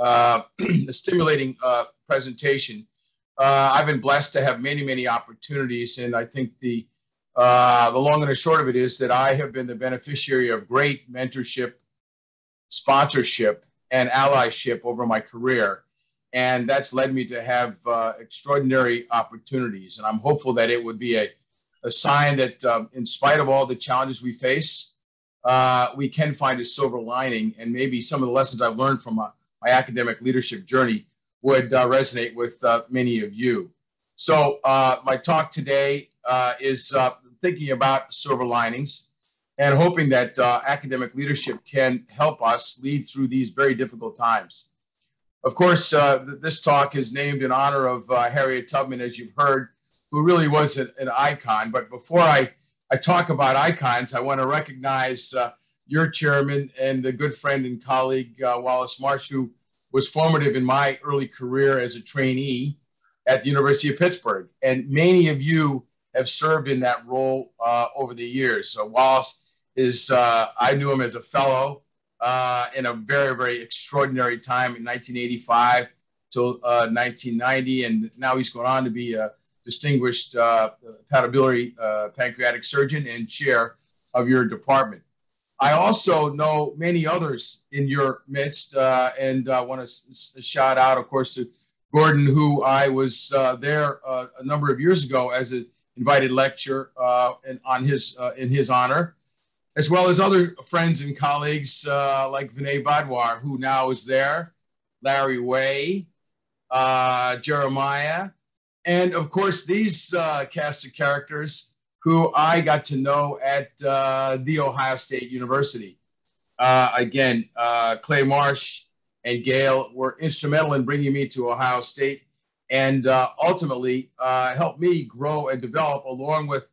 uh, stimulating uh, presentation. Uh, I've been blessed to have many, many opportunities, and I think the uh, the long and the short of it is that I have been the beneficiary of great mentorship, sponsorship, and allyship over my career. And that's led me to have uh, extraordinary opportunities. And I'm hopeful that it would be a, a sign that, um, in spite of all the challenges we face, uh, we can find a silver lining. And maybe some of the lessons I've learned from my academic leadership journey would uh, resonate with uh, many of you. So, uh, my talk today uh, is thinking about silver linings and hoping that uh, academic leadership can help us lead through these very difficult times. Of course, uh, th- this talk is named in honor of uh, Harriet Tubman, as you've heard, who really was an, an, icon. But before I, I talk about icons, I want to recognize uh, your chairman and a good friend and colleague, uh, Wallace Marsh, who was formative in my early career as a trainee at the University of Pittsburgh. And many of you have served in that role uh, over the years. So Wallace is, uh, I knew him as a fellow uh, in a very, very extraordinary time in 1985 till 1990. Uh, and now he's going on to be a distinguished uh, uh, pancreatic surgeon and chair of your department. I also know many others in your midst, and I want to shout out, of course, to Gordon, who I was there a number of years ago as an invited lecture uh, in, on his, uh, in his honor, as well as other friends and colleagues uh, like Vinay Badhwar, who now is there, Larry Wei, uh, Jeremiah, and of course, these uh, cast of characters who I got to know at uh, The Ohio State University. again, Clay Marsh and Gail were instrumental in bringing me to Ohio State and uh, ultimately uh, helped me grow and develop along with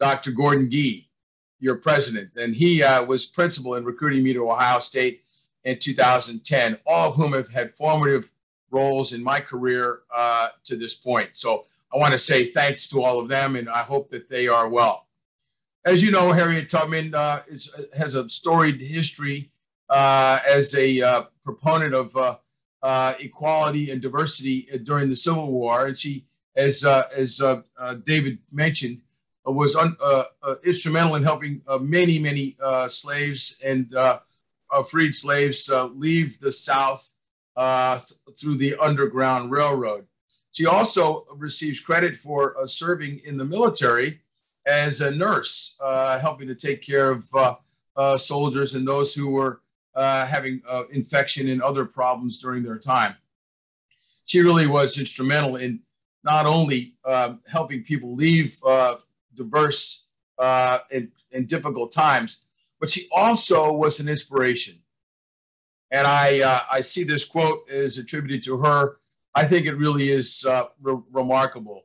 Dr. Gordon Gee, your president. And he uh, was principal in recruiting me to Ohio State in 2010, all of whom have had formative roles in my career uh, to this point. So I want to say thanks to all of them, and I hope that they are well. As you know, Harriet Tubman uh, is, has a storied history uh, as a proponent of uh, equality and diversity uh, during the Civil War. And she, as, uh, as uh, uh David mentioned, uh, was un, instrumental in helping many, many slaves and freed slaves leave the South through the Underground Railroad. She also receives credit for serving in the military as a nurse, helping to take care of soldiers and those who were uh, having uh, infection and other problems during their time. She really was instrumental in not only uh, helping people leave uh, diverse uh, and, and, difficult times, but she also was an inspiration. And I, uh, I see this quote is attributed to her. I think it really is uh, re- remarkable.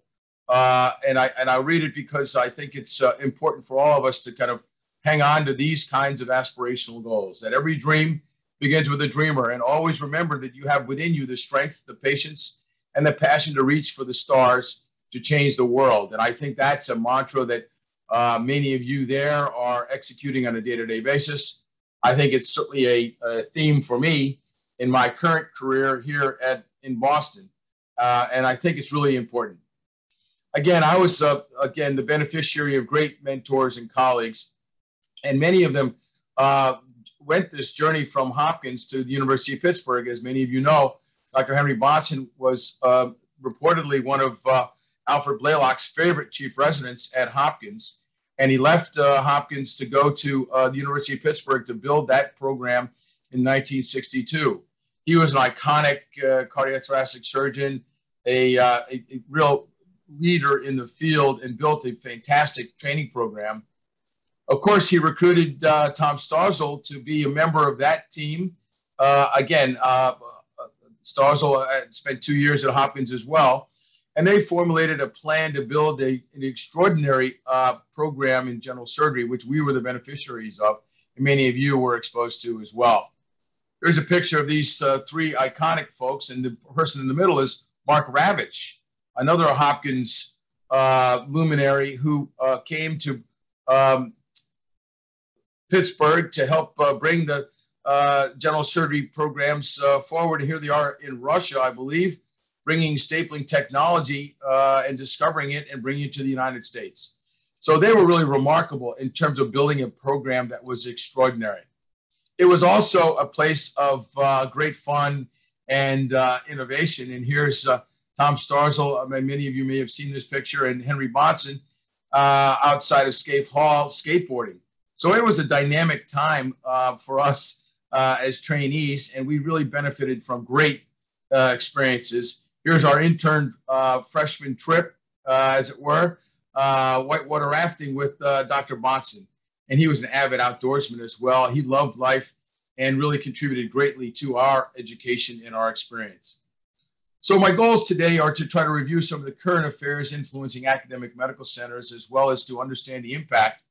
Uh, and, I, and I read it because I think it's uh, important for all of us to kind of hang on to these kinds of aspirational goals. That every dream begins with a dreamer, and always remember that you have within you the strength, the patience, and the passion to reach for the stars to change the world. And I think that's a mantra that uh, many of you there are executing on a day to day basis. I think it's certainly a, a, theme for me in my current career here at in Boston, uh, and I think it's really important. Again, I was uh, again the beneficiary of great mentors and colleagues and many of them uh, went this journey from Hopkins to the University of Pittsburgh. As many of you know, Dr. Henry Bahnson was uh, reportedly one of uh, Alfred Blalock's favorite chief residents at Hopkins. And he left uh, Hopkins to go to the University of Pittsburgh to build that program in 1962. He was an iconic uh, cardiothoracic surgeon, a, a, a real leader in the field, and built a fantastic training program of course, he recruited uh, Tom Starzl to be a member of that team. Uh, again, uh, Starzl spent two years at Hopkins as well. And they formulated a plan to build a, an extraordinary uh, program in general surgery, which we were the beneficiaries of, and many of you were exposed to as well. Here's a picture of these uh, three iconic folks, and the person in the middle is Mark Ravitch, another Hopkins uh, luminary who came to um, Pittsburgh to help uh, bring the uh, general surgery programs uh, forward. Here they are in Russia, I believe, bringing stapling technology uh, and discovering it and bringing it to the United States. So they were really remarkable in terms of building a program that was extraordinary. It was also a place of uh, great fun and uh, innovation. And here's uh, Tom Starzl. I mean, many of you may have seen this picture, and Henry Bahnson outside of Scaife Hall skateboarding. So it was a dynamic time for us uh, as trainees, and we really benefited from great uh, experiences. Here's our intern uh, freshman trip, uh, as it were, uh, whitewater rafting with uh, Dr. Bahnson. And he was an avid outdoorsman as well. He loved life and really contributed greatly to our education and our experience. So my goals today are to try to review some of the current affairs influencing academic medical centers, as well as to understand the impact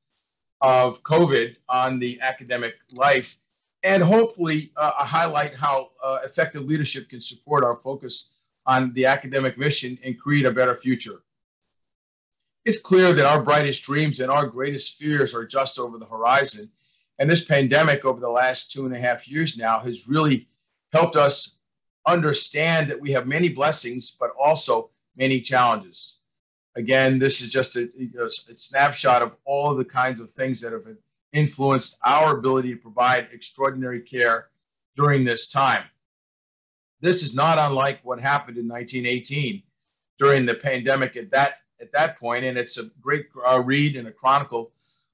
of COVID on the academic life and hopefully uh, highlight how uh, effective leadership can support our focus on the academic mission and create a better future. It's clear that our brightest dreams and our greatest fears are just over the horizon. And this pandemic over the last two and a half years now has really helped us understand that we have many blessings, but also many challenges. Again, this is just a, you know, a snapshot of all of the kinds of things that have influenced our ability to provide extraordinary care during this time. This is not unlike what happened in 1918 during the pandemic at that at that point, and it's a great uh, read and a chronicle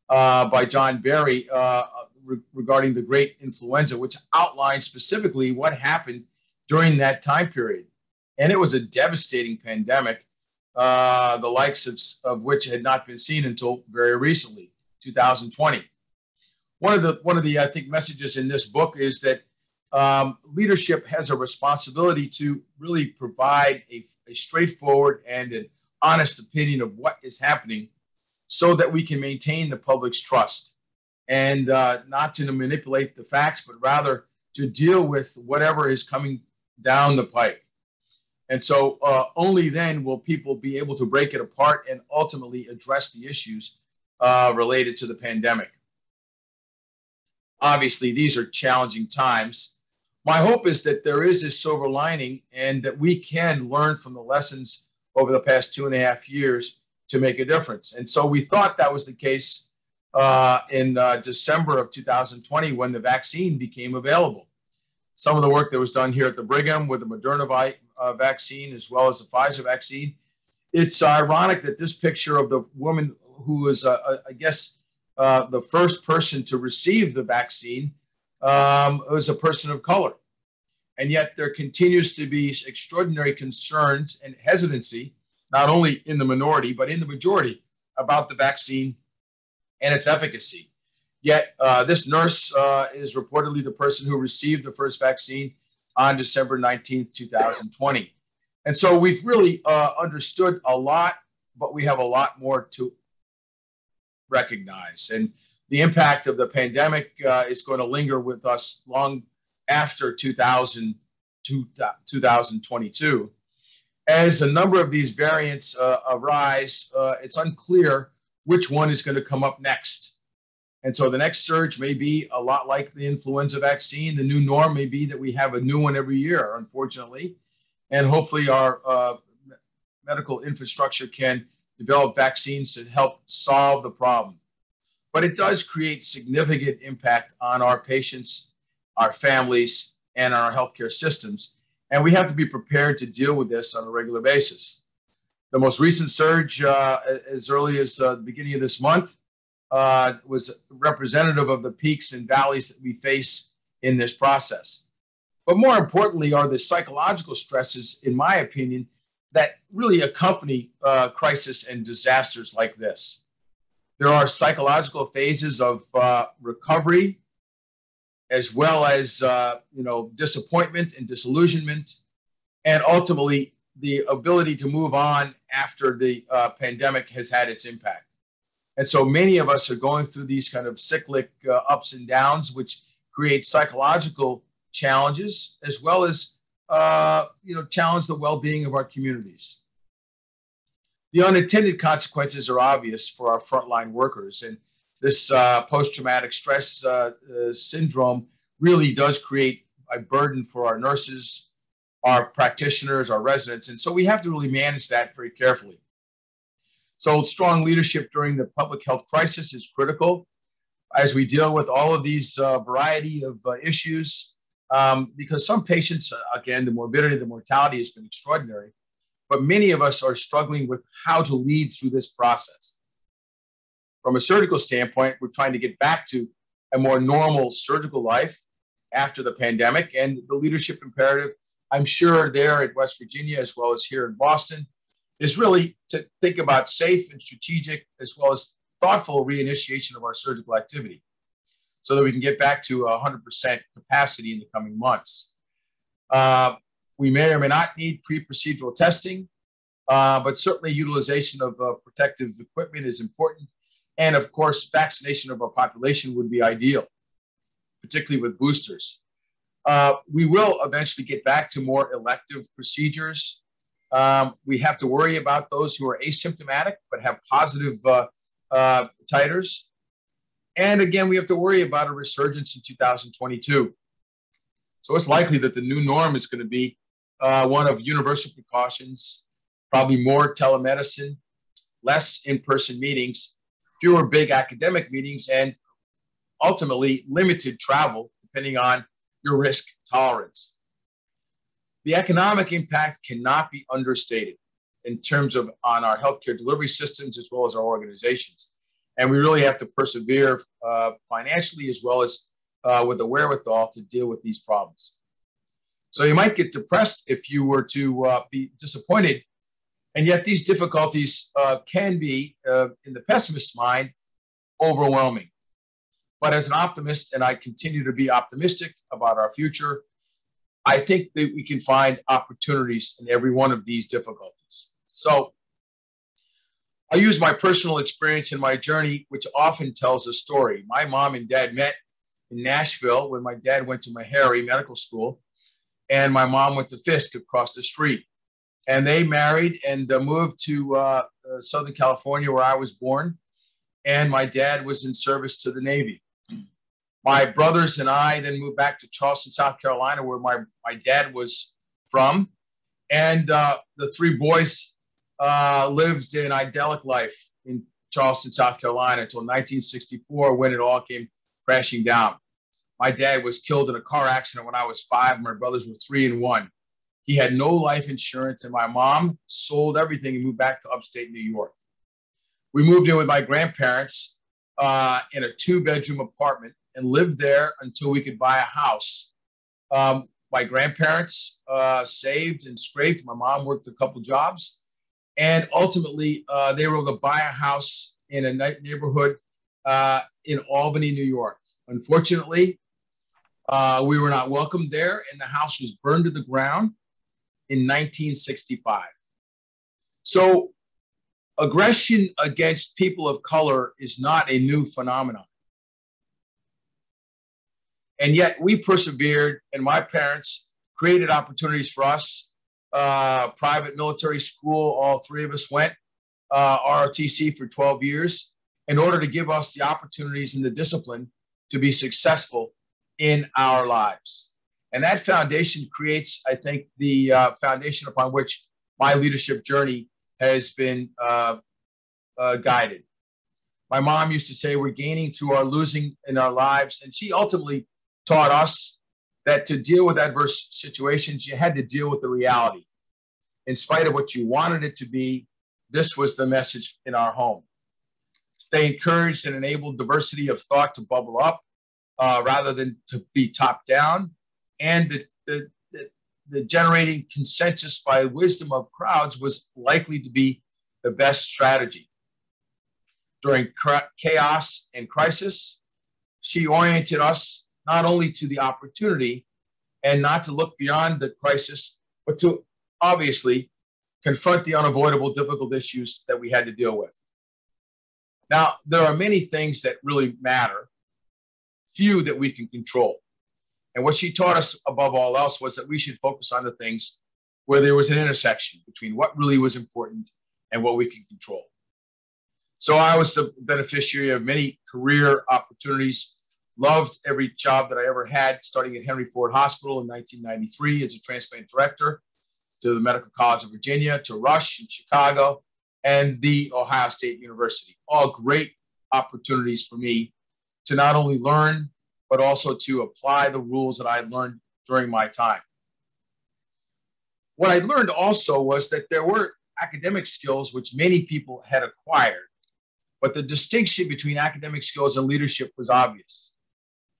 uh, by John Barry uh, re- regarding the Great Influenza, which outlines specifically what happened during that time period. And it was a devastating pandemic, uh, the likes of, of which had not been seen until very recently, 2020 one of the one of the I think messages in this book is that um, leadership has a responsibility to really provide a, a, straightforward and an honest opinion of what is happening, so that we can maintain the public's trust, and uh, not to manipulate the facts, but rather to deal with whatever is coming down the pike. And so uh, only then will people be able to break it apart and ultimately address the issues uh, related to the pandemic. Obviously, these are challenging times. My hope is that there is a silver lining and that we can learn from the lessons over the past two and a half years to make a difference. And so we thought that was the case uh, in uh, December of 2020 when the vaccine became available. Some of the work that was done here at the Brigham with the Moderna vi- uh, vaccine as well as the Pfizer vaccine. It's ironic that this picture of the woman who was, uh, uh, I guess, uh, the first person to receive the vaccine um, was a person of color. And yet there continues to be extraordinary concerns and hesitancy, not only in the minority, but in the majority about the vaccine and its efficacy. Yet uh, this nurse uh, is reportedly the person who received the first vaccine on December 19th, 2020. And so we've really uh, understood a lot, but we have a lot more to recognize. And the impact of the pandemic uh, is going to linger with us long after 2000, 2022. As a number of these variants uh, arise, uh, it's unclear which one is going to come up next. And so the next surge may be a lot like the influenza vaccine. The new norm may be that we have a new one every year, unfortunately. And hopefully, our uh, medical infrastructure can develop vaccines to help solve the problem. But it does create significant impact on our patients, our families, and our healthcare systems. And we have to be prepared to deal with this on a regular basis. The most recent surge, uh, as early as uh, the beginning of this month, uh, was representative of the peaks and valleys that we face in this process. But more importantly, are the psychological stresses, in my opinion, that really accompany uh, crisis and disasters like this. There are psychological phases of uh, recovery, as well as uh, you know disappointment and disillusionment, and ultimately the ability to move on after the uh, pandemic has had its impact. And so many of us are going through these kind of cyclic uh, ups and downs, which create psychological challenges as well as uh, you know, challenge the well-being of our communities. The unintended consequences are obvious for our frontline workers, and this uh, post-traumatic stress uh, uh, syndrome really does create a burden for our nurses, our practitioners, our residents. And so we have to really manage that very carefully. So strong leadership during the public health crisis is critical as we deal with all of these uh, variety of uh, issues. Um, because some patients, uh, again, the morbidity, the mortality has been extraordinary, but many of us are struggling with how to lead through this process. From a surgical standpoint, we're trying to get back to a more normal surgical life after the pandemic and the leadership imperative, I'm sure there at West Virginia, as well as here in Boston, is really to think about safe and strategic, as well as thoughtful reinitiation of our surgical activity so that we can get back to 100% capacity in the coming months. Uh, we may or may not need pre-procedural testing, uh, but certainly utilization of uh, protective equipment is important. And of course, vaccination of our population would be ideal, particularly with boosters. Uh, we will eventually get back to more elective procedures. Um, we have to worry about those who are asymptomatic but have positive uh, uh, titers. And again, we have to worry about a resurgence in 2022. So it's likely that the new norm is going to be uh, one of universal precautions, probably more telemedicine, less in person meetings, fewer big academic meetings, and ultimately limited travel, depending on your risk tolerance. The economic impact cannot be understated in terms of on our healthcare delivery systems as well as our organizations. And we really have to persevere uh, financially as well as uh, with the wherewithal to deal with these problems. So you might get depressed if you were to uh, be disappointed. And yet these difficulties uh, can be, uh, in the pessimist's mind, overwhelming. But as an optimist, and I continue to be optimistic about our future, I think that we can find opportunities in every one of these difficulties. So I use my personal experience in my journey, which often tells a story. My mom and dad met in Nashville when my dad went to Meharry Medical School, and my mom went to Fisk across the street. And they married and uh, moved to uh, uh, Southern California, where I was born. And my dad was in service to the Navy. My brothers and I then moved back to Charleston, South Carolina, where my, my dad was from. And uh, the three boys uh, lived an idyllic life in Charleston, South Carolina until 1964 when it all came crashing down. My dad was killed in a car accident when I was five. My brothers were three and one. He had no life insurance, and my mom sold everything and moved back to upstate New York. We moved in with my grandparents uh, in a two bedroom apartment and lived there until we could buy a house. Um, my grandparents uh, saved and scraped. My mom worked a couple jobs and ultimately, uh, they were able to buy a house in a night neighborhood uh, in Albany, New York. Unfortunately, uh, we were not welcomed there, and the house was burned to the ground in 1965. So, aggression against people of color is not a new phenomenon. And yet, we persevered, and my parents created opportunities for us uh, private military school. All three of us went uh, ROTC for 12 years in order to give us the opportunities and the discipline to be successful in our lives. And that foundation creates, I think, the uh, foundation upon which my leadership journey has been uh, uh, guided. My mom used to say, We're gaining through our losing in our lives. And she ultimately taught us that to deal with adverse situations, you had to deal with the reality. In spite of what you wanted it to be, this was the message in our home. They encouraged and enabled diversity of thought to bubble up uh, rather than to be top down, and the, the, the, the generating consensus by wisdom of crowds was likely to be the best strategy. During chaos and crisis, she oriented us not only to the opportunity and not to look beyond the crisis, but to obviously confront the unavoidable difficult issues that we had to deal with. Now, there are many things that really matter, few that we can control. And what she taught us above all else was that we should focus on the things where there was an intersection between what really was important and what we can control. So I was the beneficiary of many career opportunities Loved every job that I ever had, starting at Henry Ford Hospital in 1993 as a transplant director, to the Medical College of Virginia, to Rush in Chicago, and the Ohio State University. All great opportunities for me to not only learn, but also to apply the rules that I learned during my time. What I learned also was that there were academic skills which many people had acquired, but the distinction between academic skills and leadership was obvious.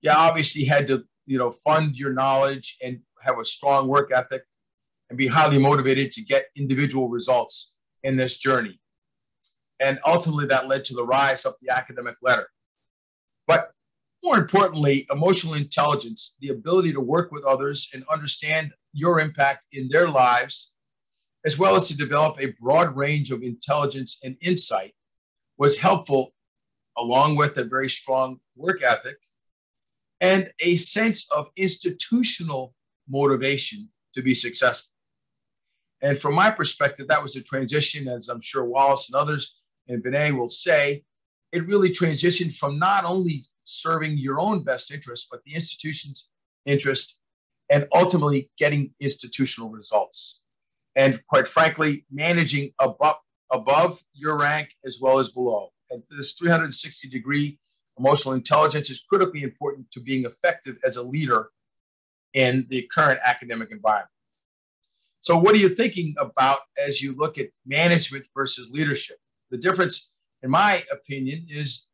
You obviously had to, you know, fund your knowledge and have a strong work ethic and be highly motivated to get individual results in this journey. And ultimately, that led to the rise of the academic letter. But more importantly, emotional intelligence, the ability to work with others and understand your impact in their lives, as well as to develop a broad range of intelligence and insight, was helpful, along with a very strong work ethic and a sense of institutional motivation to be successful. And from my perspective, that was a transition, as I'm sure Wallace and others and Vinay will say, it really transitioned from not only serving your own best interest, but the institution's interest, and ultimately getting institutional results. And quite frankly, managing above, above your rank as well as below. And this 360 degree emotional intelligence is critically important to being effective as a leader in the current academic environment. So, what are you thinking about as you look at management versus leadership? The difference, in my opinion, is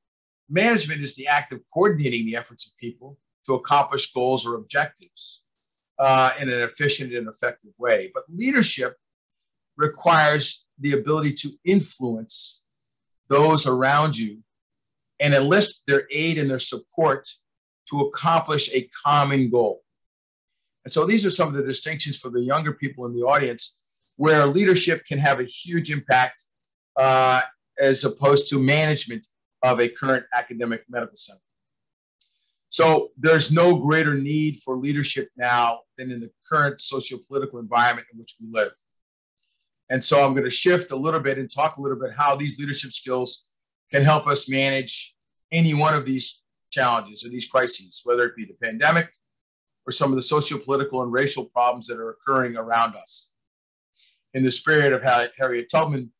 management is the act of coordinating the efforts of people to accomplish goals or objectives uh, in an efficient and effective way. But leadership requires the ability to influence those around you and enlist their aid and their support to accomplish a common goal. And so these are some of the distinctions for the younger people in the audience where leadership can have a huge impact uh, as opposed to management of a current academic medical center. So there's no greater need for leadership now than in the current socio-political environment in which we live. And so I'm going to shift a little bit and talk a little bit how these leadership skills can help us manage any one of these challenges or these crises, whether it be the pandemic or some of the socio-political and racial problems that are occurring around us. In the spirit of Harriet Tubman,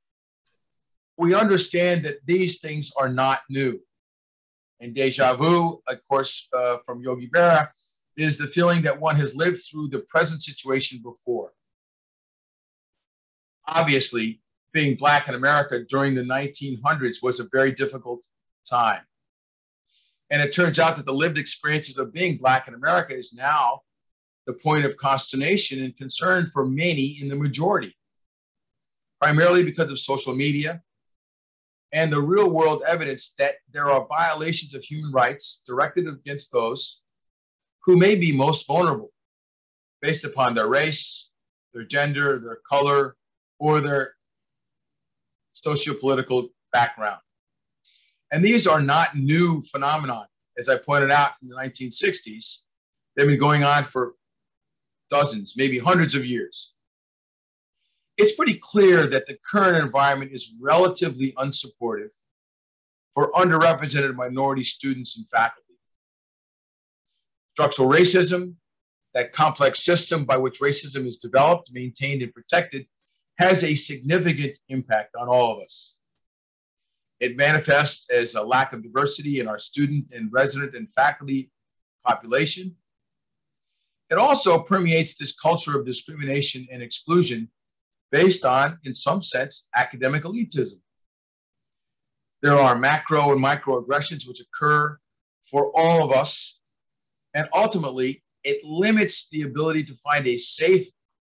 we understand that these things are not new. And deja vu, of course, uh, from Yogi Berra, is the feeling that one has lived through the present situation before. Obviously, being Black in America during the 1900s was a very difficult time. And it turns out that the lived experiences of being Black in America is now the point of consternation and concern for many in the majority, primarily because of social media and the real world evidence that there are violations of human rights directed against those who may be most vulnerable based upon their race, their gender, their color, or their sociopolitical background. And these are not new phenomenon. As I pointed out in the 1960s, they've been going on for dozens, maybe hundreds of years. It's pretty clear that the current environment is relatively unsupportive for underrepresented minority students and faculty. Structural racism, that complex system by which racism is developed, maintained, and protected, has a significant impact on all of us. It manifests as a lack of diversity in our student and resident and faculty population. It also permeates this culture of discrimination and exclusion based on, in some sense, academic elitism. There are macro and microaggressions which occur for all of us. And ultimately, it limits the ability to find a safe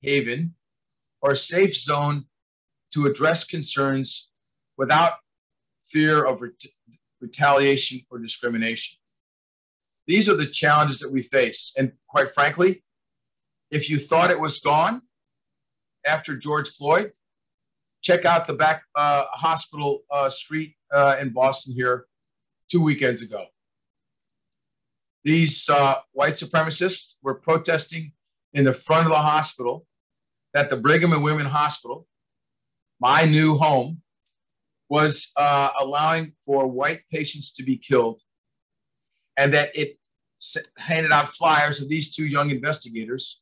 haven or a safe zone to address concerns without fear of ret- retaliation or discrimination. These are the challenges that we face. And quite frankly, if you thought it was gone after George Floyd, check out the back uh, hospital uh, street uh, in Boston here two weekends ago. These uh, white supremacists were protesting in the front of the hospital that the Brigham and Women Hospital, my new home, was uh, allowing for white patients to be killed, and that it handed out flyers of these two young investigators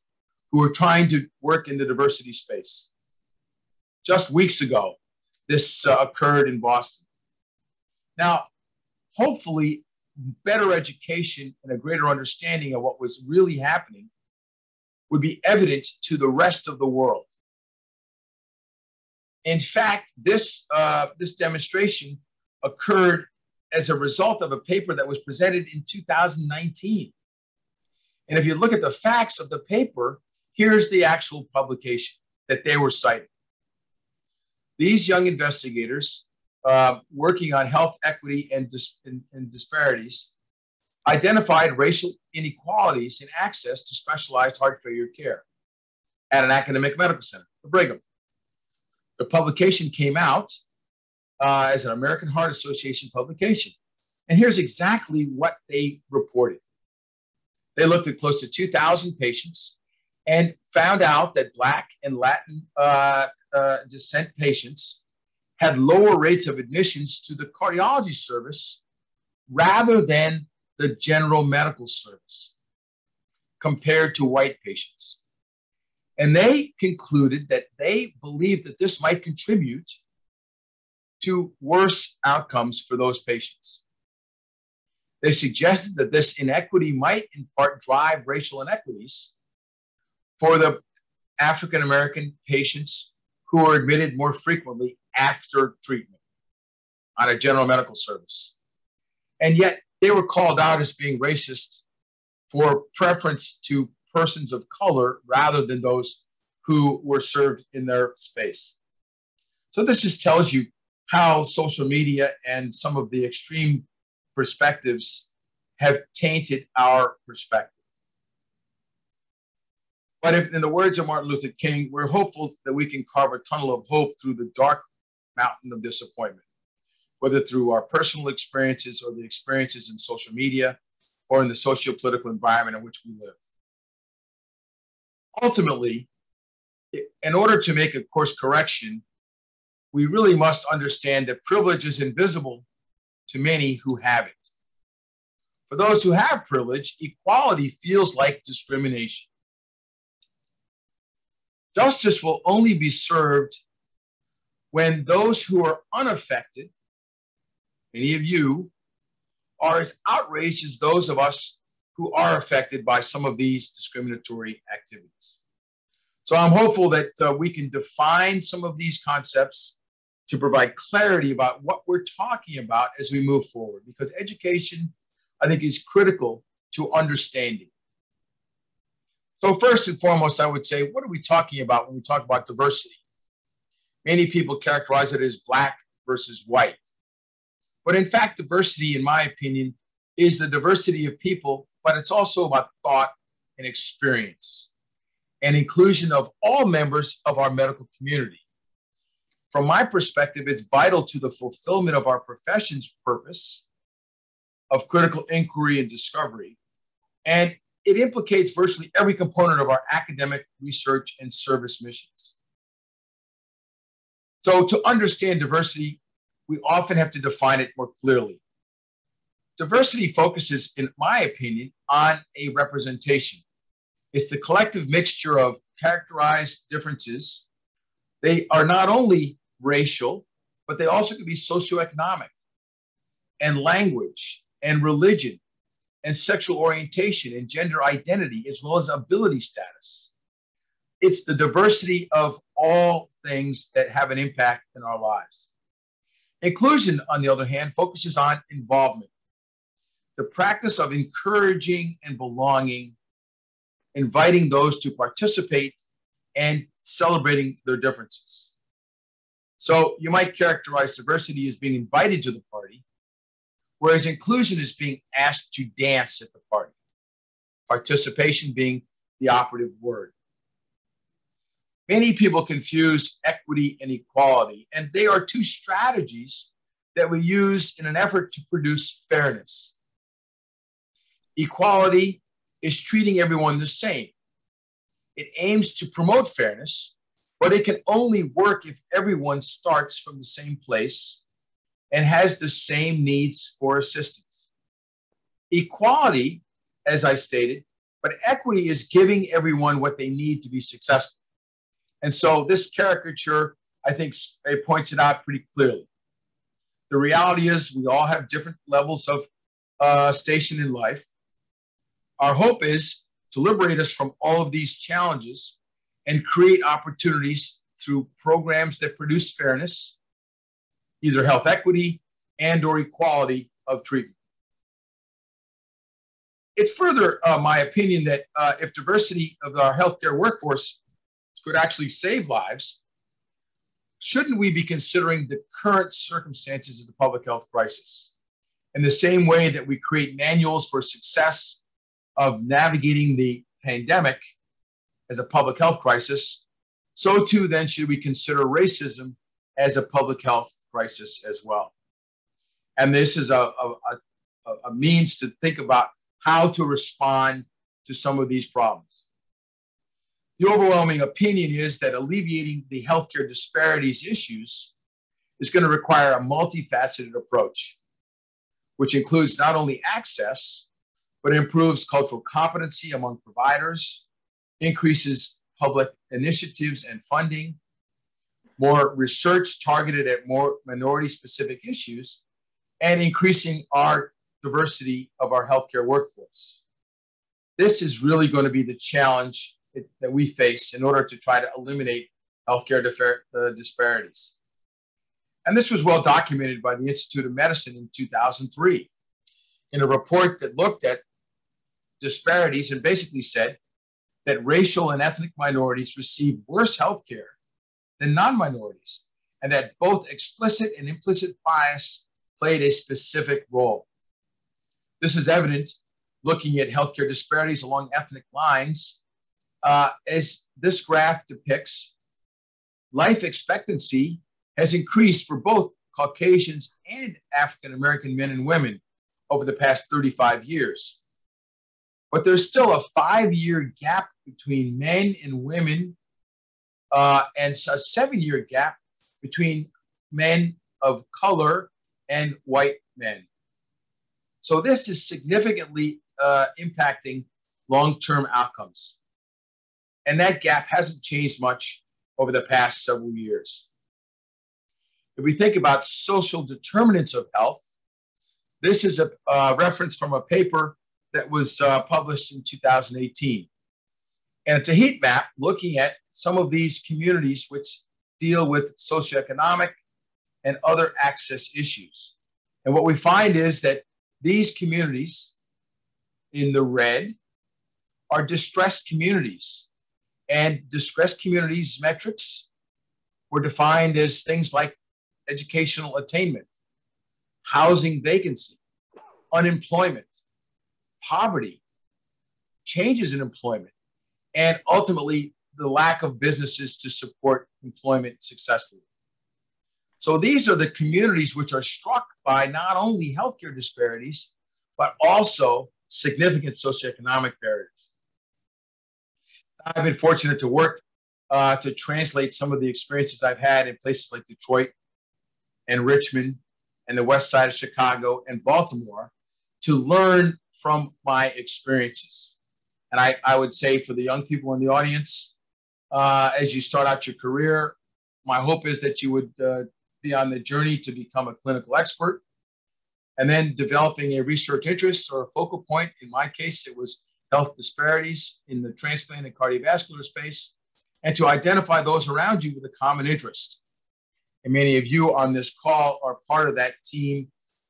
who are trying to work in the diversity space. Just weeks ago, this uh, occurred in Boston. Now, hopefully, better education and a greater understanding of what was really happening would be evident to the rest of the world. In fact, this, uh, this demonstration occurred as a result of a paper that was presented in 2019. And if you look at the facts of the paper, here's the actual publication that they were citing. These young investigators uh, working on health equity and, dis- and, and disparities identified racial inequalities in access to specialized heart failure care at an academic medical center, the Brigham. The publication came out uh, as an American Heart Association publication. And here's exactly what they reported. They looked at close to 2,000 patients and found out that Black and Latin uh, uh, descent patients had lower rates of admissions to the cardiology service rather than the general medical service compared to white patients. And they concluded that they believed that this might contribute to worse outcomes for those patients. They suggested that this inequity might in part drive racial inequities for the African American patients who are admitted more frequently after treatment on a general medical service. And yet they were called out as being racist for preference to persons of color rather than those who were served in their space. So this just tells you how social media and some of the extreme perspectives have tainted our perspective. But if, in the words of Martin Luther King, we're hopeful that we can carve a tunnel of hope through the dark mountain of disappointment, whether through our personal experiences or the experiences in social media or in the socio-political environment in which we live. Ultimately, in order to make a course correction, we really must understand that privilege is invisible to many who have it. For those who have privilege, equality feels like discrimination. Justice will only be served when those who are unaffected, many of you, are as outraged as those of us who are affected by some of these discriminatory activities. So I'm hopeful that uh, we can define some of these concepts to provide clarity about what we're talking about as we move forward, because education, I think, is critical to understanding. So, first and foremost, I would say, what are we talking about when we talk about diversity? Many people characterize it as black versus white. But in fact, diversity, in my opinion, is the diversity of people, but it's also about thought and experience and inclusion of all members of our medical community from my perspective, it's vital to the fulfillment of our profession's purpose of critical inquiry and discovery. And it implicates virtually every component of our academic research and service missions. So, to understand diversity, we often have to define it more clearly. Diversity focuses, in my opinion, on a representation. It's the collective mixture of characterized differences. They are not only racial, but they also could be socioeconomic and language and religion and sexual orientation and gender identity, as well as ability status. It's the diversity of all things that have an impact in our lives. Inclusion, on the other hand, focuses on involvement, the practice of encouraging and belonging, inviting those to participate, and celebrating their differences. So you might characterize diversity as being invited to the party, whereas inclusion is being asked to dance at the party, participation being the operative word. Many people confuse equity and equality, and they are two strategies that we use in an effort to produce fairness. Equality is treating everyone the same. It aims to promote fairness but it can only work if everyone starts from the same place and has the same needs for assistance. Equality as I stated, but equity is giving everyone what they need to be successful. And so this caricature, I think, it points it out pretty clearly. The reality is, we all have different levels of uh, station in life. Our hope is to liberate us from all of these challenges and create opportunities through programs that produce fairness, either health equity and or equality of treatment. It's further uh, my opinion that uh, if diversity of our healthcare workforce could actually save lives, shouldn't we be considering the current circumstances of the public health crisis? In the same way that we create manuals for success of navigating the pandemic as a public health crisis, so too then should we consider racism as a public health crisis as well. And this is a, a, a, a means to think about how to respond to some of these problems. The overwhelming opinion is that alleviating the healthcare disparities issues is going to require a multifaceted approach, which includes not only access, but improves cultural competency among providers, increases public initiatives and funding, more research targeted at more minority specific issues, and increasing our diversity of our healthcare workforce. This is really going to be the challenge that we face in order to try to eliminate healthcare uh, disparities. And this was well documented by the Institute of Medicine in 2003 in a report that looked at disparities and basically said that racial and ethnic minorities receive worse health care than non minorities, and that both explicit and implicit bias played a specific role. This is evident looking at healthcare disparities along ethnic lines. Uh, as this graph depicts, life expectancy has increased for both Caucasians and African American men and women over the past 35 years. But there's still a five year gap between men and women, uh, and a seven year gap between men of color and white men. So this is significantly uh, impacting long term outcomes. And that gap hasn't changed much over the past several years. If we think about social determinants of health, this is a uh, reference from a paper that was uh, published in 2018. And it's a heat map looking at some of these communities which deal with socioeconomic and other access issues. And what we find is that these communities in the red are distressed communities. And distressed communities metrics were defined as things like educational attainment, housing vacancy, unemployment, poverty, changes in employment, and ultimately the lack of businesses to support employment successfully. So these are the communities which are struck by not only healthcare disparities, but also significant socioeconomic barriers. I've been fortunate to work uh, to translate some of the experiences I've had in places like Detroit and Richmond and the west side of Chicago and Baltimore to learn from my experiences. And I, I would say for the young people in the audience, uh, as you start out your career, my hope is that you would uh, be on the journey to become a clinical expert and then developing a research interest or a focal point. In my case, it was health disparities in the transplant and cardiovascular space, and to identify those around you with a common interest. And many of you on this call are part of that team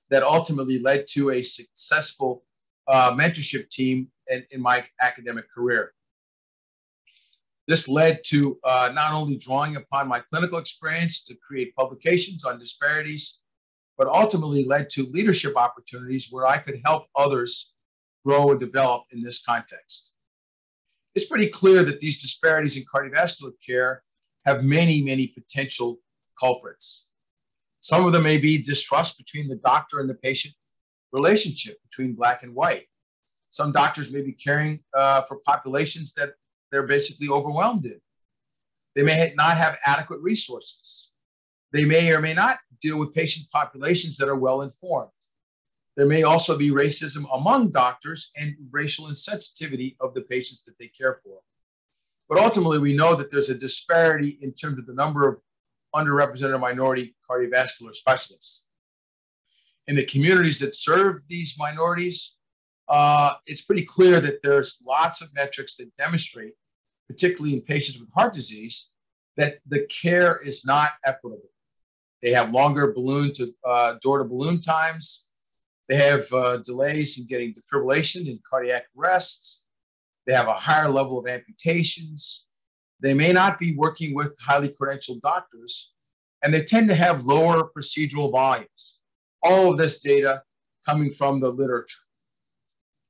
that ultimately led to a successful uh, mentorship team in, in, my academic career. This led to uh, not only drawing upon my clinical experience to create publications on disparities, but ultimately led to leadership opportunities where I could help others grow and develop in this context. It's pretty clear that these disparities in cardiovascular care have many, many potential culprits. Some of them may be distrust between the doctor and the patient relationship between black and white. Some doctors may be caring uh, for populations that they're basically overwhelmed in. They may not have adequate resources. They may or may not deal with patient populations that are well informed. There may also be racism among doctors and racial insensitivity of the patients that they care for. But ultimately, we know that there's a disparity in terms of the number of underrepresented minority cardiovascular specialists. In the communities that serve these minorities, uh, it's pretty clear that there's lots of metrics that demonstrate, particularly in patients with heart disease, that the care is not equitable. They have longer balloon to uh, door to balloon times. They have uh, delays in getting defibrillation and cardiac arrests. They have a higher level of amputations. They may not be working with highly credentialed doctors, and they tend to have lower procedural volumes. All of this data coming from the literature.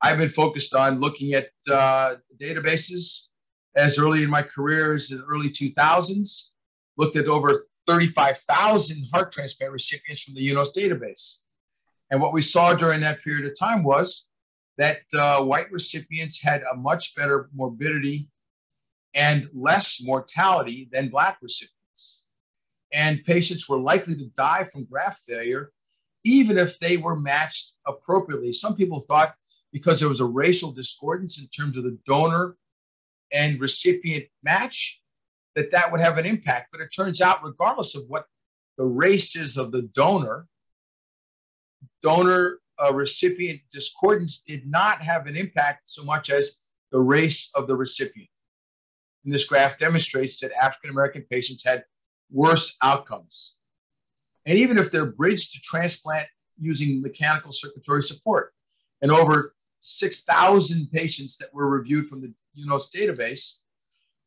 I've been focused on looking at uh, databases as early in my career as in the early 2000s, looked at over 35,000 heart transplant recipients from the UNOS database. And what we saw during that period of time was that uh, white recipients had a much better morbidity and less mortality than black recipients. And patients were likely to die from graft failure, even if they were matched appropriately. Some people thought because there was a racial discordance in terms of the donor and recipient match, that that would have an impact. But it turns out, regardless of what the race is of the donor, donor uh, recipient discordance did not have an impact so much as the race of the recipient. And this graph demonstrates that African American patients had worse outcomes. And even if they're bridged to transplant using mechanical circulatory support, and over 6,000 patients that were reviewed from the UNOS database,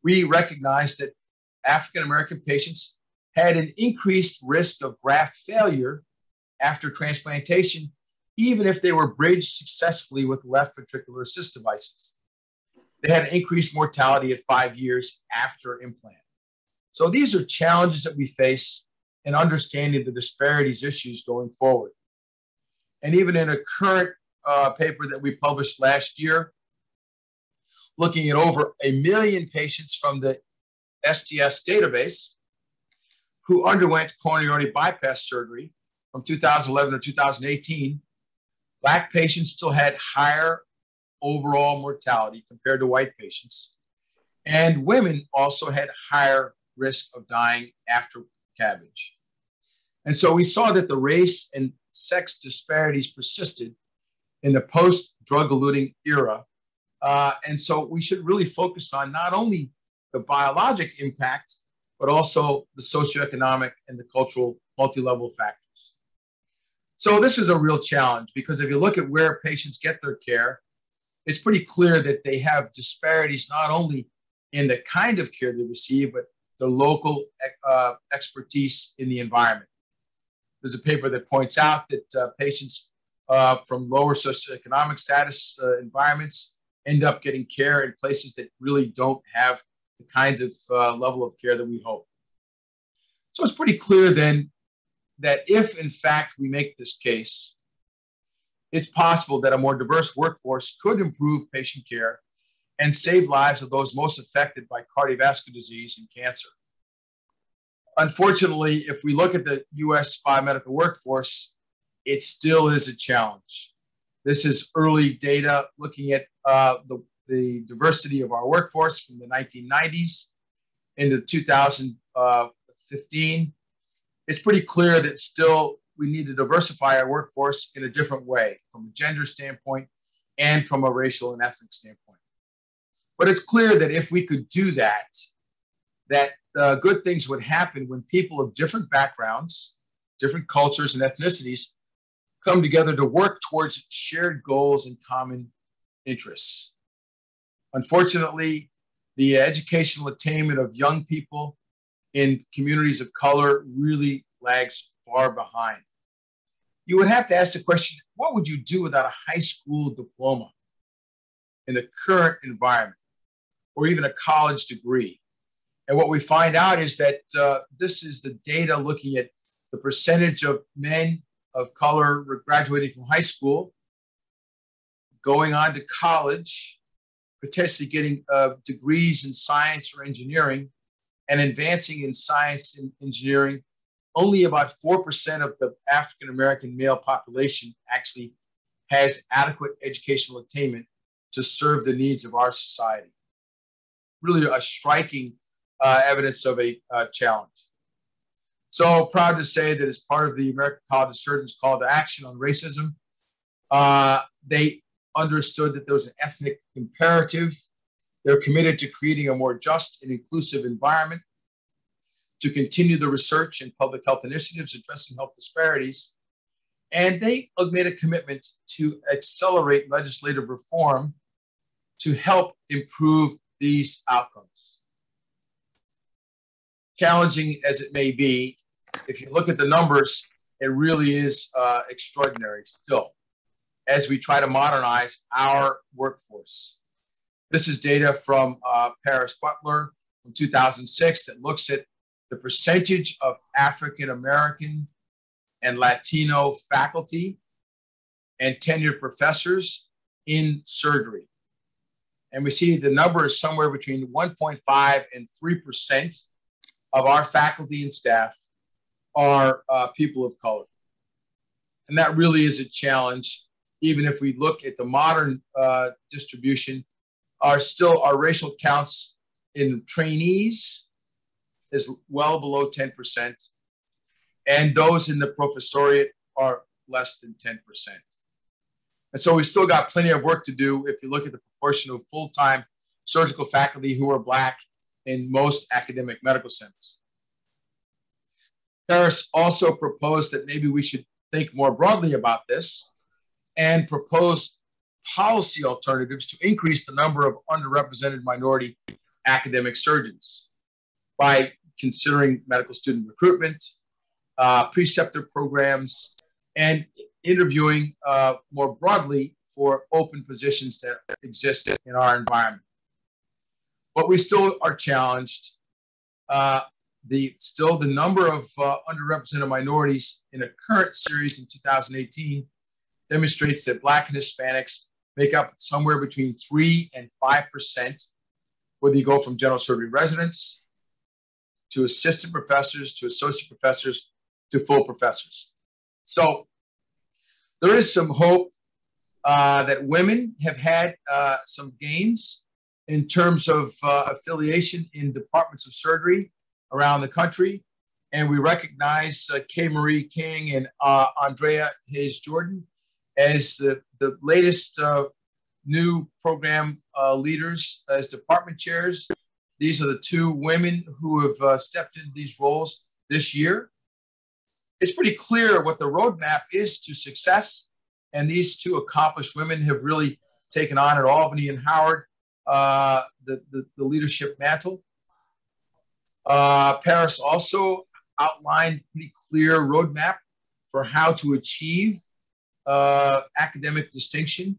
we recognized that African American patients had an increased risk of graft failure after transplantation, even if they were bridged successfully with left ventricular assist devices. They had an increased mortality at five years after implant. So these are challenges that we face in understanding the disparities issues going forward. And even in a current uh, paper that we published last year, looking at over a million patients from the STS database who underwent coronary bypass surgery from 2011 to 2018, Black patients still had higher overall mortality compared to white patients. And women also had higher risk of dying after CABG. And so we saw that the race and sex disparities persisted in the post drug eluting era. Uh, and so we should really focus on not only the biologic impact, but also the socioeconomic and the cultural multi level factors. So this is a real challenge because if you look at where patients get their care, it's pretty clear that they have disparities not only in the kind of care they receive, but the local uh, expertise in the environment. There's a paper that points out that uh, patients uh, from lower socioeconomic status uh, environments end up getting care in places that really don't have the kinds of uh, level of care that we hope. So it's pretty clear then that if, in fact, we make this case, it's possible that a more diverse workforce could improve patient care and save lives of those most affected by cardiovascular disease and cancer. Unfortunately, if we look at the US biomedical workforce, it still is a challenge. This is early data looking at uh, the, the diversity of our workforce from the 1990s into 2015 it's pretty clear that still we need to diversify our workforce in a different way from a gender standpoint and from a racial and ethnic standpoint. But it's clear that if we could do that, that uh, good things would happen when people of different backgrounds, different cultures and ethnicities come together to work towards shared goals and common interests. Unfortunately, the educational attainment of young people in communities of color really lags far behind. You would have to ask the question what would you do without a high school diploma in the current environment, or even a college degree? And what we find out is that uh, this is the data looking at the percentage of men of color graduating from high school, going on to college, potentially getting uh, degrees in science or engineering, and advancing in science and engineering, only about 4% of the African American male population actually has adequate educational attainment to serve the needs of our society. Really a striking uh, evidence of a uh, challenge. So proud to say that as part of the American College of Surgeons call to action on racism, uh, they understood that there was an ethnic imperative. They're committed to creating a more just and inclusive environment, to continue the research and public health initiatives addressing health disparities. And they made a commitment to accelerate legislative reform to help improve these outcomes. Challenging as it may be, if you look at the numbers, it really is uh, extraordinary still as we try to modernize our workforce. This is data from uh, Paris Butler from 2006 that looks at the percentage of African American and Latino faculty and tenured professors in surgery. And we see the number is somewhere between 1.5 and 3% of our faculty and staff are uh, people of color. And that really is a challenge even if we look at the modern uh, distribution, are still our racial counts in trainees is well below 10%, and those in the professoriate are less than 10%. And so we still got plenty of work to do if you look at the proportion of full-time surgical faculty who are Black in most academic medical centers. Paris also proposed that maybe we should think more broadly about this and propose policy alternatives to increase the number of underrepresented minority academic surgeons by considering medical student recruitment, uh, preceptor programs, and interviewing uh, more broadly for open positions that exist in our environment. But we still are challenged. Uh, the still the number of uh, underrepresented minorities in a current series in 2018 demonstrates that Black and Hispanics make up somewhere between 3 and 5%, whether you go from general surgery residents to assistant professors to associate professors to full professors. So there is some hope uh, that women have had uh, some gains in terms of uh, affiliation in departments of surgery around the country. And we recognize uh, Kay Marie King and uh, Andrea Hayes Jordan as the, the latest uh, new program uh, leaders as department chairs. These are the two women who have uh, stepped into these roles this year. It's pretty clear what the roadmap is to success. And these two accomplished women have really taken on at Albany and Howard uh, the, the, the, leadership mantle. Uh, Paris also outlined pretty clear roadmap for how to achieve uh, academic distinction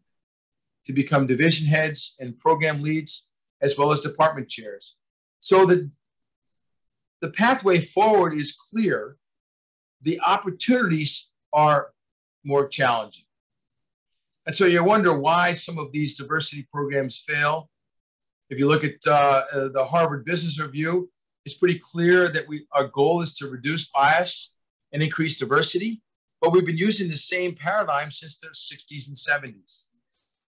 to become division heads and program leads, as well as department chairs. So the, the pathway forward is clear. The opportunities are more challenging. And so you wonder why some of these diversity programs fail. If you look at uh, uh the Harvard Business Review, it's pretty clear that we, our goal is to reduce bias and increase diversity. But we've been using the same paradigm since the 60s and 70s.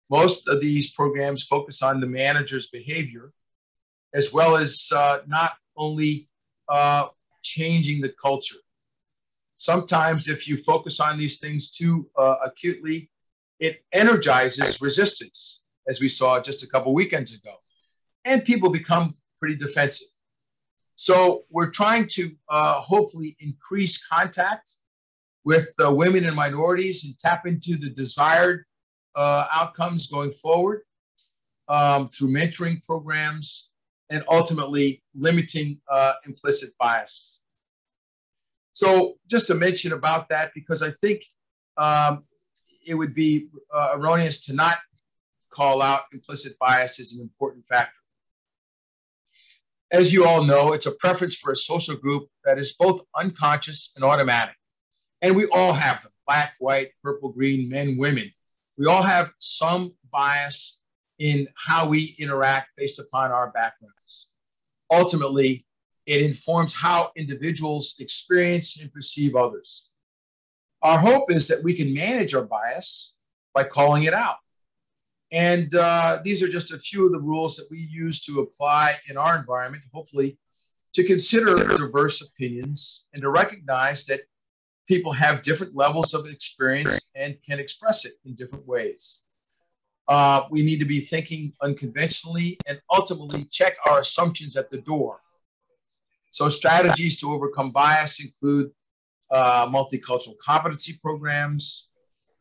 Most of these programs focus on the manager's behavior, as well as uh, not only uh, changing the culture. Sometimes, if you focus on these things too uh, acutely, it energizes resistance, as we saw just a couple weekends ago. And people become pretty defensive. So, we're trying to uh, hopefully increase contact with uh, women and minorities and tap into the desired uh, outcomes going forward um, through mentoring programs and ultimately limiting uh, implicit bias. So, just to mention about that, because I think um, it would be uh, erroneous to not call out implicit bias as an important factor. As you all know, it's a preference for a social group that is both unconscious and automatic. And we all have them black, white, purple, green, men, women. We all have some bias in how we interact based upon our backgrounds. Ultimately, it informs how individuals experience and perceive others. Our hope is that we can manage our bias by calling it out. And uh, these are just a few of the rules that we use to apply in our environment, hopefully, to consider diverse opinions and to recognize that people have different levels of experience and can express it in different ways. Uh, we need to be thinking unconventionally and ultimately check our assumptions at the door. So, strategies to overcome bias include uh, multicultural competency programs,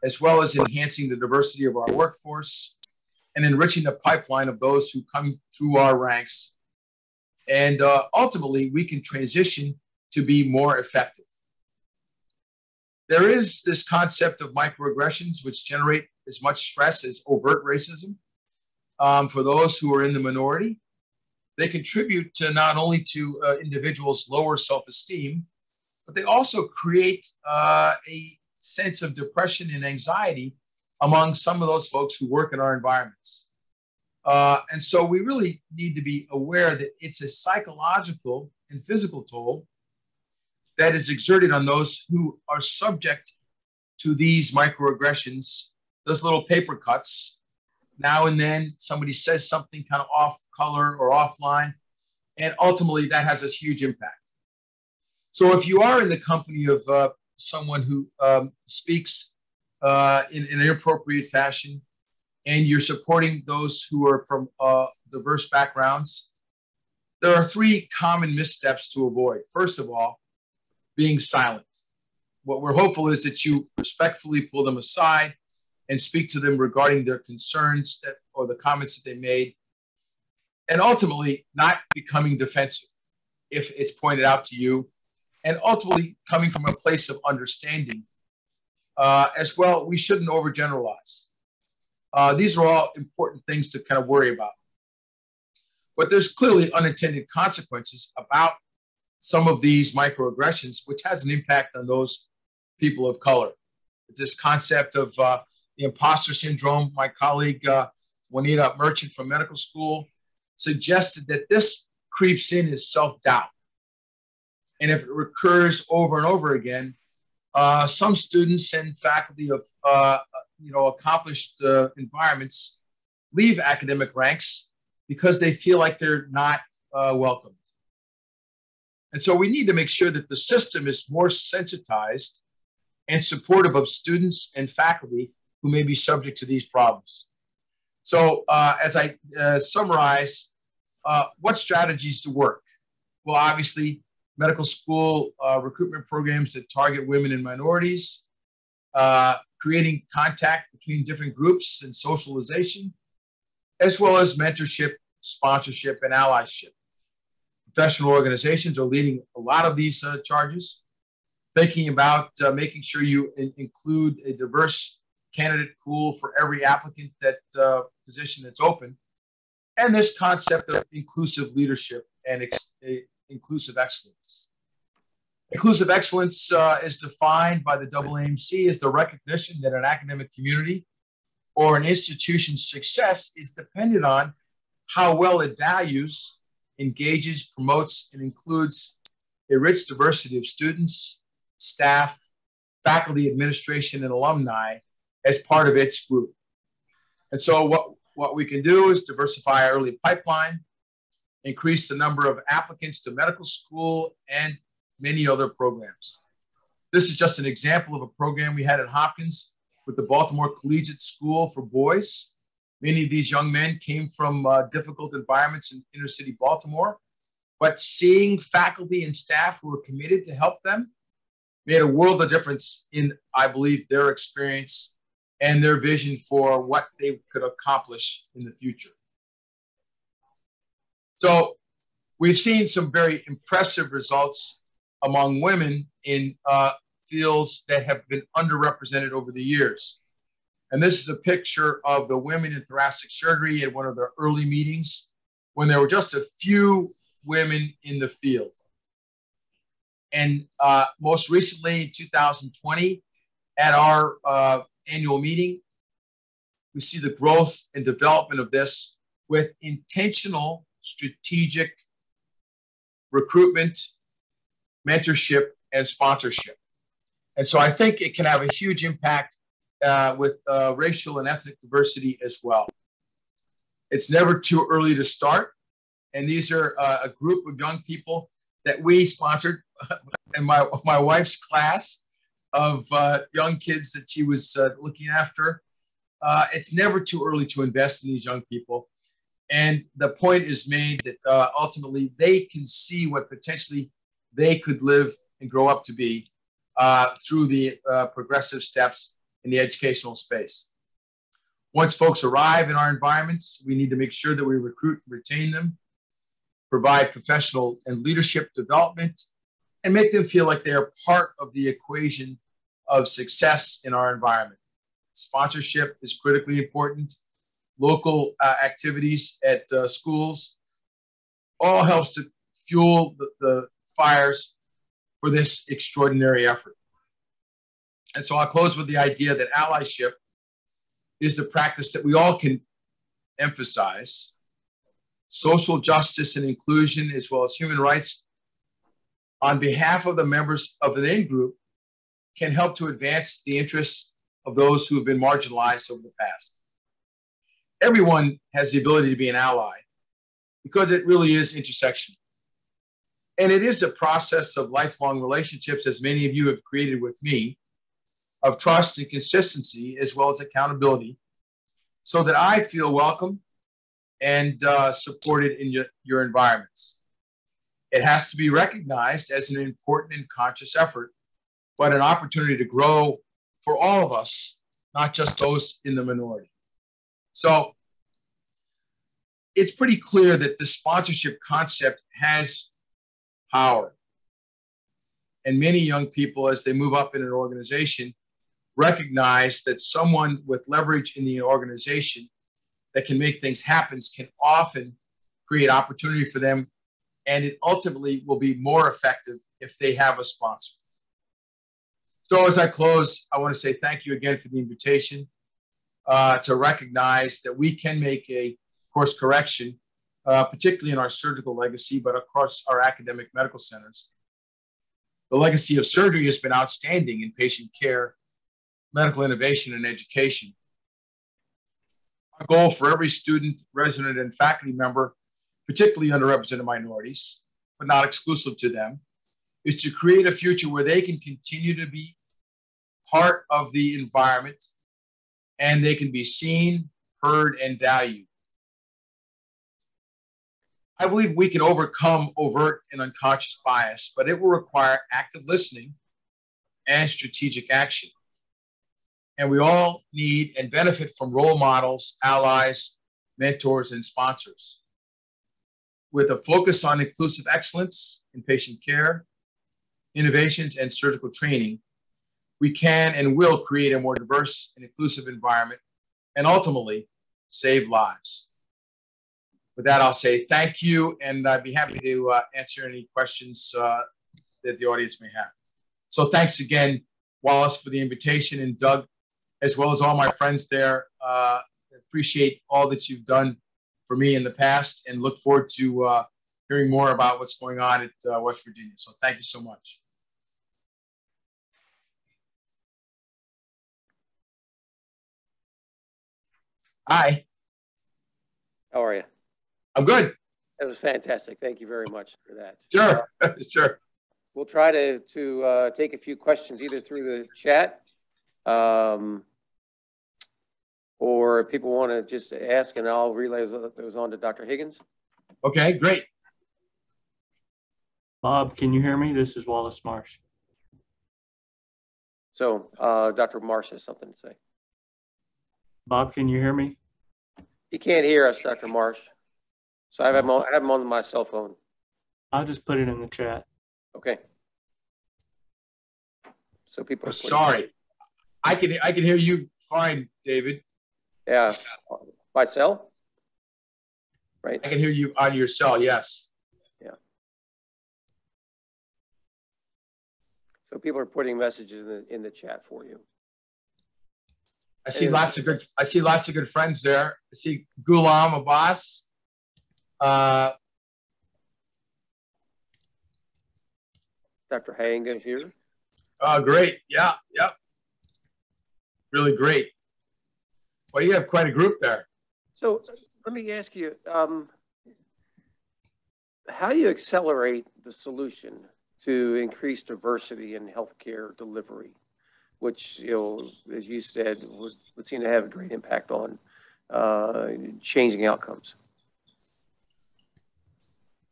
as well as enhancing the diversity of our workforce and enriching the pipeline of those who come through our ranks. And uh, ultimately, we can transition to be more effective. There is this concept of microaggressions, which generate as much stress as overt racism um, for those who are in the minority. They contribute to not only to uh, individuals' lower self-esteem, but they also create uh, a sense of depression and anxiety among some of those folks who work in our environments. Uh, and so we really need to be aware that it's a psychological and physical toll that is exerted on those who are subject to these microaggressions, those little paper cuts. Now and then somebody says something kind of off color or offline, and ultimately that has a huge impact. So if you are in the company of uh, someone who um, speaks uh, in, in, an inappropriate fashion, and you're supporting those who are from uh, diverse backgrounds, there are three common missteps to avoid. First of all, being silent. What we're hopeful is that you respectfully pull them aside and speak to them regarding their concerns that, or the comments that they made, and ultimately not becoming defensive if it's pointed out to you and ultimately coming from a place of understanding. Uh, as well, we shouldn't overgeneralize. Uh, these are all important things to kind of worry about. But there's clearly unintended consequences about some of these microaggressions, which has an impact on those people of color. This concept of uh, the imposter syndrome. My colleague uh, Juanita Merchant from medical school suggested that this creeps in as self doubt. And if it recurs over and over again, uh, some students and faculty of uh, you know accomplished uh, environments leave academic ranks because they feel like they're not uh, welcomed. And so we need to make sure that the system is more sensitized and supportive of students and faculty who may be subject to these problems. So uh, as I summarize, what strategies to work? Well, obviously, medical school uh, recruitment programs that target women and minorities, uh, creating contact between different groups and socialization, as well as mentorship, sponsorship, and allyship. Professional organizations are leading a lot of these uh, charges, thinking about uh, making sure you in- include a diverse candidate pool for every applicant that uh, position that's open, and this concept of inclusive leadership and ex- inclusive excellence. Inclusive excellence uh, is defined by the AAMC as the recognition that an academic community or an institution's success is dependent on how well it values, engages, promotes, and includes a rich diversity of students, staff, faculty, administration, and alumni as part of its group. And so what, what we can do is diversify our early pipeline, increase the number of applicants to medical school, and many other programs. This is just an example of a program we had at Hopkins with the Baltimore Collegiate School for Boys. Many of these young men came from uh, difficult environments in inner city Baltimore, but seeing faculty and staff who were committed to help them made a world of difference in, I believe, their experience and their vision for what they could accomplish in the future. So we've seen some very impressive results among women in uh, fields that have been underrepresented over the years. And this is a picture of the women in thoracic surgery at one of their early meetings when there were just a few women in the field. And uh, most recently, in 2020, at our uh, annual meeting, we see the growth and development of this with intentional strategic recruitment, mentorship, and sponsorship. And so I think it can have a huge impact uh, with uh, racial and ethnic diversity as well. It's never too early to start. And these are uh, a group of young people that we sponsored in my, my wife's class of uh, young kids that she was uh, looking after. Uh, it's never too early to invest in these young people. And the point is made that uh, ultimately they can see what potentially they could live and grow up to be uh, through the uh, progressive steps in the educational space. Once folks arrive in our environments, we need to make sure that we recruit and retain them, provide professional and leadership development, and make them feel like they are part of the equation of success in our environment. Sponsorship is critically important. Local uh, activities at uh, schools all helps to fuel the, the fires for this extraordinary effort. And so I'll close with the idea that allyship is the practice that we all can emphasize. Social justice and inclusion, as well as human rights, on behalf of the members of an in group, can help to advance the interests of those who have been marginalized over the past. Everyone has the ability to be an ally because it really is intersectional. And it is a process of lifelong relationships, as many of you have created with me, of trust and consistency, as well as accountability, so that I feel welcome and uh, supported in your, your environments. It has to be recognized as an important and conscious effort, but an opportunity to grow for all of us, not just those in the minority. So it's pretty clear that the sponsorship concept has power. And many young people, as they move up in an organization, recognize that someone with leverage in the organization that can make things happen can often create opportunity for them. And it ultimately will be more effective if they have a sponsor. So, as I close, I want to say thank you again for the invitation uh, to recognize that we can make a course correction uh, particularly in our surgical legacy, but across our academic medical centers. The legacy of surgery has been outstanding in patient care, medical innovation, and education. Our goal for every student, resident, and faculty member, particularly underrepresented minorities, but not exclusive to them, is to create a future where they can continue to be part of the environment and they can be seen, heard, and valued. I believe we can overcome overt and unconscious bias, but it will require active listening and strategic action. And we all need and benefit from role models, allies, mentors, and sponsors. With a focus on inclusive excellence in patient care, innovations, and surgical training, we can and will create a more diverse and inclusive environment and ultimately save lives with that, I'll say thank you, and I'd be happy to uh, answer any questions uh, that the audience may have. So thanks again, Wallace, for the invitation, and Doug, as well as all my friends there. Uh, appreciate all that you've done for me in the past, and look forward to uh, hearing more about what's going on at uh, West Virginia. So thank you so much. Hi. How are you? I'm good. That was fantastic. Thank you very much for that. Sure, uh, sure. We'll try to to uh, take a few questions either through the chat, um, or people want to just ask, and I'll relay those on to Dr. Higgins. Okay, great. Bob, can you hear me? This is Wallace Marsh. So, uh, Dr. Marsh has something to say. Bob, can you hear me? He can't hear us, Dr. Marsh. So I have them on, I have them on my cell phone. I'll just put it in the chat. Okay. So people are sorry. I can I can hear you fine, David. Yeah. By cell? Right. I can hear you on your cell, yes. Yeah. So people are putting messages in the in the chat for you. I see and lots of good I see lots of good friends there. I see Ghulam Abbas. Uh, Dr. Haying is here. Oh, great. Yeah, yep. really great. Well, you have quite a group there. So let me ask you, um, how do you accelerate the solution to increase diversity in healthcare delivery, which, you know, as you said, would, would seem to have a great impact on uh, changing outcomes?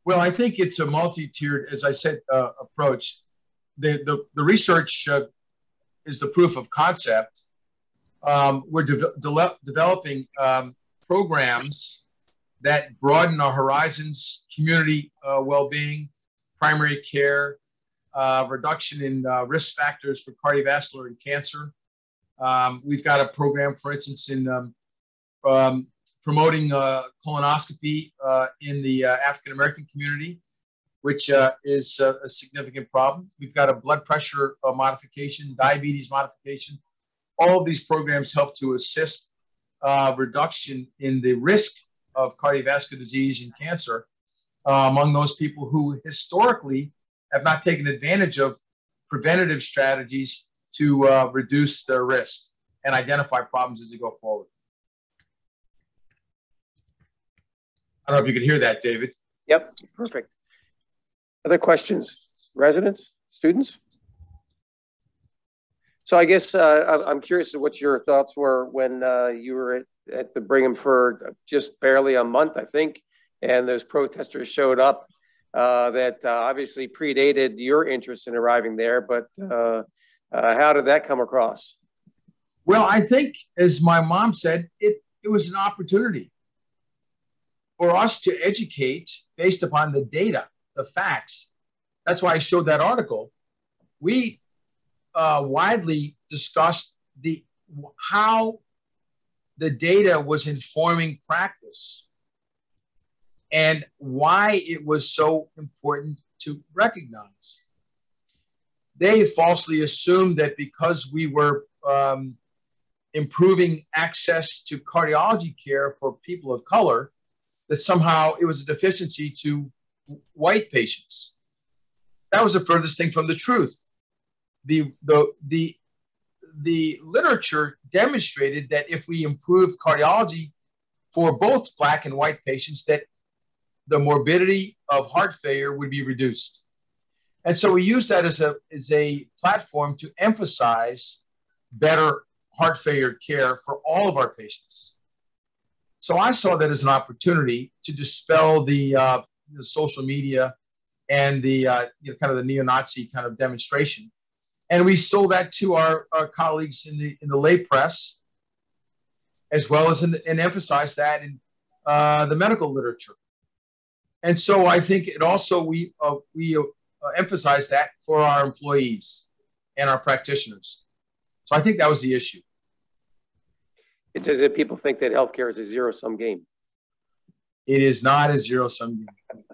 Well, I think it's a multi-tiered, as I said, uh, approach. The, the, the research uh, is the proof of concept. Um, we're de de developing um, programs that broaden our horizons, community uh, well-being, primary care, uh, reduction in uh, risk factors for cardiovascular and cancer. Um, we've got a program, for instance, in um, um, promoting uh, colonoscopy uh, in the uh, African American community, which is a, a, significant problem. We've got a blood pressure modification, diabetes modification. All of these programs help to assist reduction in the risk of cardiovascular disease and cancer uh, among those people who historically have not taken advantage of preventative strategies to uh, reduce their risk and identify problems as they go forward. I don't know if you can hear that, David. Yep, perfect. Other questions? Residents, students? So I guess uh, I'm curious what your thoughts were when uh, you were at, at the Brigham for just barely a month, I think, and those protesters showed up uh, that uh, obviously predated your interest in arriving there. But uh, uh, how did that come across? Well, I think, as my mom said, it, it was an opportunity for us to educate based upon the data, the facts. That's why I showed that article. We uh, widely discussed the how the data was informing practice and why it was so important to recognize. They falsely assumed that because we were um, improving access to cardiology care for people of color, that somehow it was a deficiency to white patients. That was the furthest thing from the truth. The, the, the, the literature demonstrated that if we improved cardiology for both black and white patients, that the morbidity of heart failure would be reduced. And so we use that as a, as a platform to emphasize better heart failure care for all of our patients. So I saw that as an opportunity to dispel the, uh, the social media and the uh, you know, kind of the neo-Nazi kind of demonstration. And we sold that to our, our colleagues in the, in the lay press, as well as in, and emphasized that in uh, the medical literature. And so I think it also, we, uh, we uh, emphasize that for our employees and our practitioners. So I think that was the issue. It's as if people think that healthcare is a zero sum game. It is not a zero sum game.